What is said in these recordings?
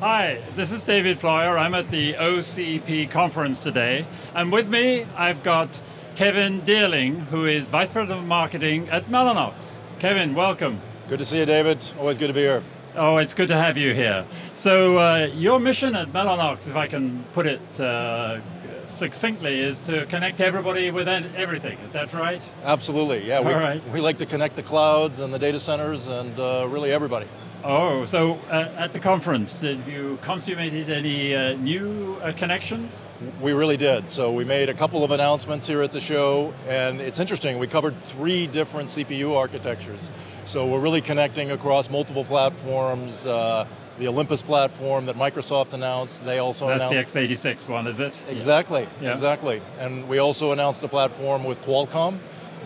Hi, this is David Floyer. I'm at the OCP conference today. And with me, I've got Kevin Deierling, who is Vice President of Marketing at Mellanox. Kevin, welcome. Good to see you, David. Always good to be here. Oh, it's good to have you here. So, uh, your mission at Mellanox, if I can put it uh, succinctly, is to connect everybody with everything. Is that right? Absolutely. Yeah. We, All right. we like to connect the clouds and the data centers and uh, really everybody. Oh, so uh, at the conference, did you consummated any uh, new uh, connections? We really did. So we made a couple of announcements here at the show, and it's interesting. We covered three different CPU architectures. So we're really connecting across multiple platforms. Uh, the Olympus platform that Microsoft announced, they also That's announced. the x86 one, is it? Exactly, Yeah. exactly. And we also announced a platform with Qualcomm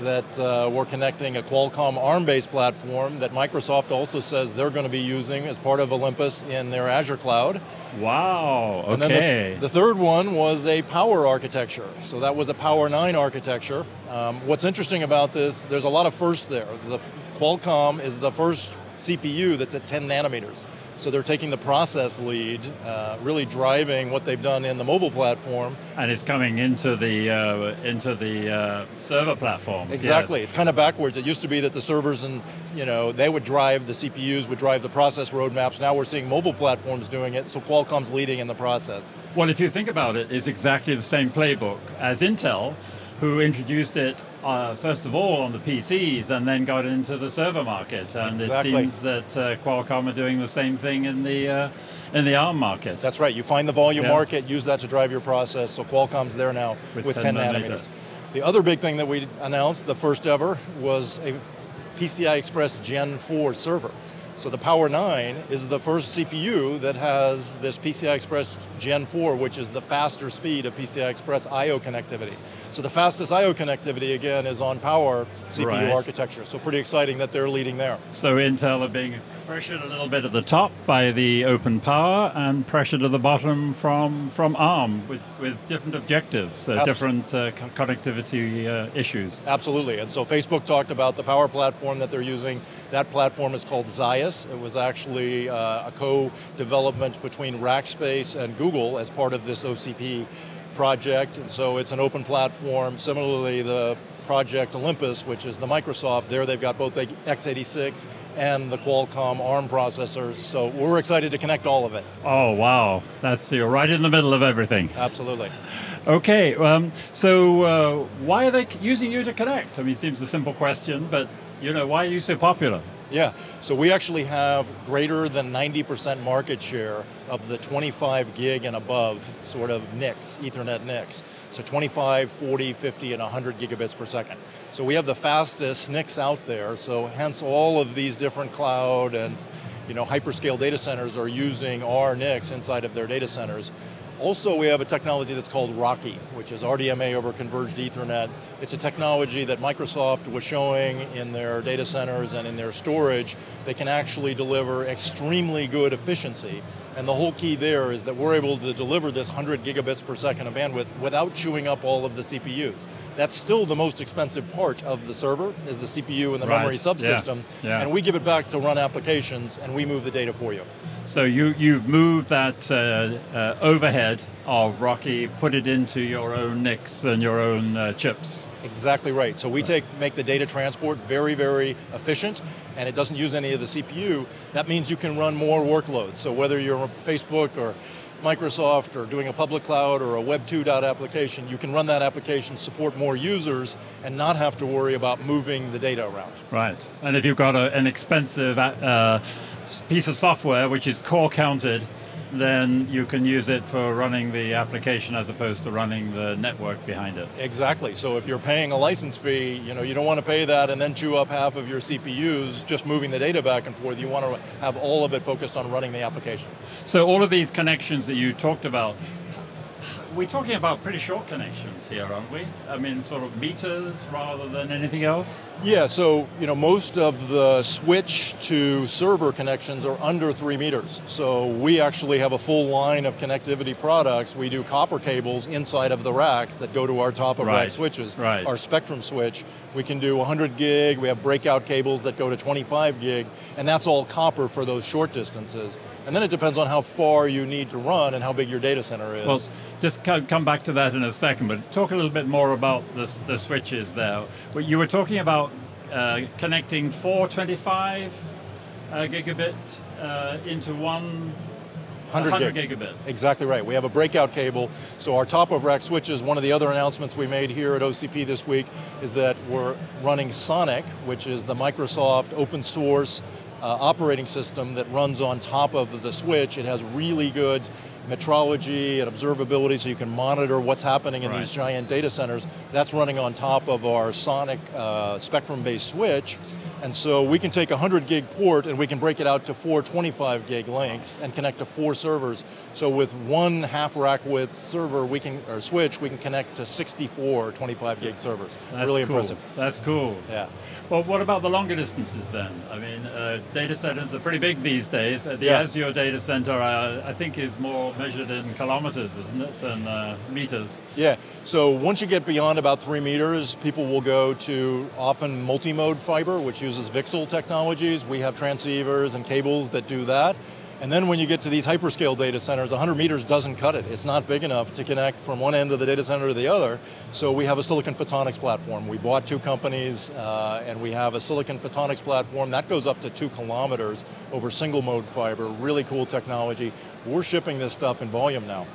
that uh, we're connecting a Qualcomm ARM-based platform that Microsoft also says they're going to be using as part of Olympus in their Azure cloud. Wow, And then okay. the, the third one was a power architecture. So that was a Power 9 architecture. Um, what's interesting about this, there's a lot of firsts there. The Qualcomm is the first CPU that's at 10 nanometers. So they're taking the process lead, uh, really driving what they've done in the mobile platform. and it's coming into the uh, into the uh, server platform. Exactly. yes. It's kind of backwards. It used to be that the servers and you know they would drive the CPUs would drive the process roadmaps. Now we're seeing mobile platforms doing it. So Qualcomm's leading in the process. Well, if you think about it, it's exactly the same playbook as Intel, who introduced it uh, first of all on the PCs and then got into the server market. And Exactly. it seems that uh, Qualcomm are doing the same thing in the uh, in the ARM market. That's right. You find the volume Yeah. market, use that to drive your process. So Qualcomm's there now With with, 10 10, nanometer. nanometers. The other big thing that we announced, the first ever, was a PCI Express Gen 4 server. So the Power 9 is the first CPU that has this PCI Express Gen 4, which is the faster speed of PCI Express I.O. connectivity. So the fastest I.O. connectivity, again, is on Power CPU Right. architecture. So pretty exciting that they're leading there. So Intel are being pressured a little bit at the top by the open power and pressured at the bottom from from ARM with, with different objectives, uh, different uh, co- connectivity uh, issues. Absolutely. And so Facebook talked about the power platform that they're using. That platform is called Zaius. It was actually uh, a co-development between Rackspace and Google as part of this OCP project. And so it's an open platform. Similarly, the project Olympus, which is the Microsoft, there they've got both the x86 and the Qualcomm ARM processors. So we're excited to connect all of it. Oh wow, that's you're right in the middle of everything. Absolutely. Okay, um, so uh, why are they using you to connect? I mean, it seems a simple question, but you know, why are you so popular? Yeah, so we actually have greater than 90% market share of the 25 gig and above sort of NICs, Ethernet NICs. So 25, 40, 50, and 100 gigabits per second. So we have the fastest NICs out there, so hence all of these different cloud and you know, hyperscale data centers are using our NICs inside of their data centers. Also, we have a technology that's called RoCE, which is RDMA over converged Ethernet. It's a technology that Microsoft was showing in their data centers and in their storage. They can actually deliver extremely good efficiency. And the whole key there is that we're able to deliver this 100 gigabits per second of bandwidth without chewing up all of the CPUs. That's still the most expensive part of the server, is the CPU and the Right, memory yes, subsystem. yeah. And we give it back to run applications and we move the data for you. So you you've moved that uh, uh, overhead of RoCE, put it into your own NICs and your own uh, chips. Exactly right. So we take make the data transport very, very efficient, and it doesn't use any of the CPU. That means you can run more workloads. So whether you're on Facebook or Microsoft or doing a public cloud or a Web 2 application, you can run that application, support more users, and not have to worry about moving the data around. Right. And if you've got a, an expensive uh, piece of software which is core counted, then you can use it for running the application as opposed to running the network behind it. Exactly. So if you're paying a license fee, you know, you don't want to pay that and then chew up half of your CPUs just moving the data back and forth. You want to have all of it focused on running the application. So all of these connections that you talked about, we're talking about pretty short connections here, aren't we? I mean, sort of meters rather than anything else? Yeah, so you know most of the switch to server connections are under three meters. So we actually have a full line of connectivity products. We do copper cables inside of the racks that go to our top of Right, rack switches. right. Our Spectrum switch, we can do 100 gig, we have breakout cables that go to 25 gig, and that's all copper for those short distances. And then it depends on how far you need to run and how big your data center is. Well, just come back to that in a second, but talk a little bit more about the, the switches there. You were talking about uh, connecting 425 uh, gigabit uh, into one 100 gig. gigabit. Exactly right. We have a breakout cable. So our top of rack switches, one of the other announcements we made here at OCP this week is that we're running Sonic, which is the Microsoft open source uh, operating system that runs on top of the switch. It has really good metrology and observability so you can monitor what's happening in Right. these giant data centers. That's running on top of our Sonic uh, Spectrum-based switch. And so we can take a 100 gig port and we can break it out to four 25 gig lengths and connect to four servers. So with one half rack width server, we can, or switch, we can connect to 64 25 gig servers. That's really cool. impressive. That's cool. Yeah. Well, what about the longer distances then? I mean, uh, data centers are pretty big these days. Uh, the Yeah. Azure data center, uh, I think, is more measured in kilometers, isn't it, than uh, meters? Yeah, so once you get beyond about three meters, people will go to often multi-mode fiber, which uses VCSEL technologies. We have transceivers and cables that do that. And then when you get to these hyperscale data centers, 100 meters doesn't cut it. It's not big enough to connect from one end of the data center to the other. So we have a silicon photonics platform. We bought two companies uh, and we have a silicon photonics platform that goes up to two kilometers over single mode fiber, really cool technology. We're shipping this stuff in volume now.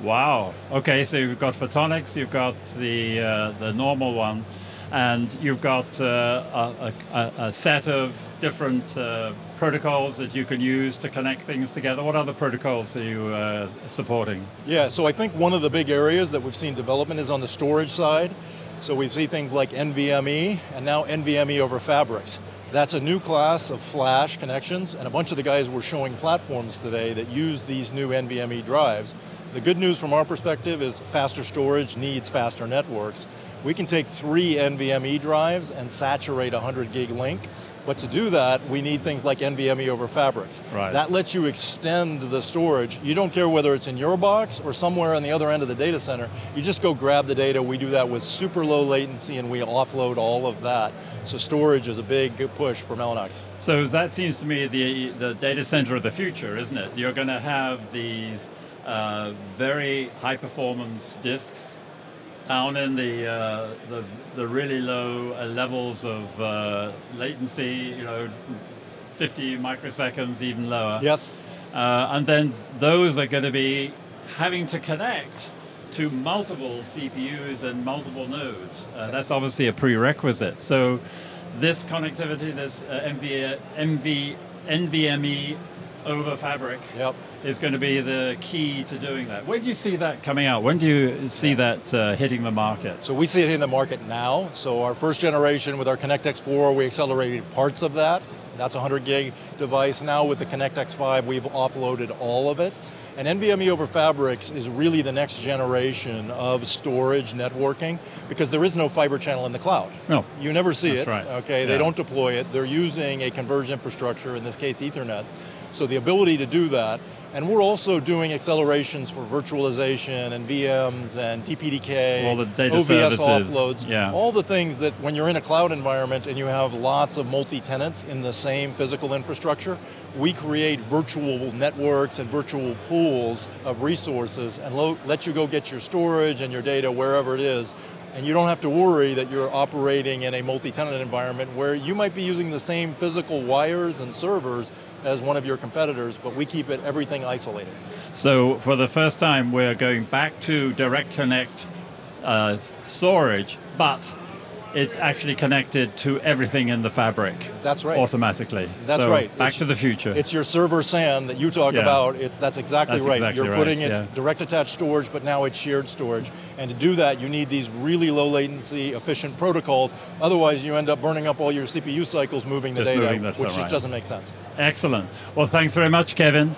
Wow. Okay, so you've got photonics, you've got the uh, the normal one, and you've got uh, a, a, a set of different uh, protocols that you can use to connect things together. What other protocols are you uh, supporting? Yeah, so I think one of the big areas that we've seen development is on the storage side. So we see things like NVMe and now NVMe over fabrics. That's a new class of flash connections, and a bunch of the guys were showing platforms today that use these new NVMe drives. The good news from our perspective is faster storage needs faster networks. We can take three NVMe drives and saturate a 100 gig link, but to do that, we need things like NVMe over fabrics. Right. That lets you extend the storage. You don't care whether it's in your box or somewhere on the other end of the data center. You just go grab the data. We do that with super low latency and we offload all of that. So storage is a big push for Mellanox. So that seems to me the the data center of the future, isn't it? You're going to have these uh, very high performance disks down in the uh, the, the really low uh, levels of uh, latency, you know, 50 microseconds, even lower. Yes? Uh, and then those are going to be having to connect to multiple CPUs and multiple nodes. Uh, that's obviously a prerequisite. So this connectivity, this uh, MV, MV, NVMe over Fabric Yep. Is going to be the key to doing that. When do you see that coming out? When do you see that uh, hitting the market? So we see it in the market now. So our first generation with our ConnectX-4, we accelerated parts of that. That's a 100 gig device. Now with the ConnectX-5, we've offloaded all of it. And NVMe over Fabrics is really the next generation of storage networking because there is no fiber channel in the cloud. No. You never see That's it. right. Okay, they don't deploy it. They're using a converged infrastructure, in this case Ethernet. So the ability to do that, and we're also doing accelerations for virtualization and VMs and DPDK, All the data OVS services, offloads, yeah. all the things that when you're in a cloud environment and you have lots of multi-tenants in the same physical infrastructure, we create virtual networks and virtual pools of resources and let you go get your storage and your data wherever it is. And you don't have to worry that you're operating in a multi-tenant environment where you might be using the same physical wires and servers as one of your competitors, but we keep it everything isolated. So for the first time, we're going back to Direct Connect uh, storage, but it's actually connected to everything in the fabric. That's right. Automatically. That's So right. Back It's- to the future. It's your server SAN that you talk Yeah. about. It's that's exactly That's right. exactly You're right, putting it yeah. direct attached storage, but now it's shared storage. And to do that, you need these really low latency, efficient protocols. Otherwise, you end up burning up all your CPU cycles moving the Just data, moving, which right. doesn't make sense. Excellent. Well, thanks very much, Kevin.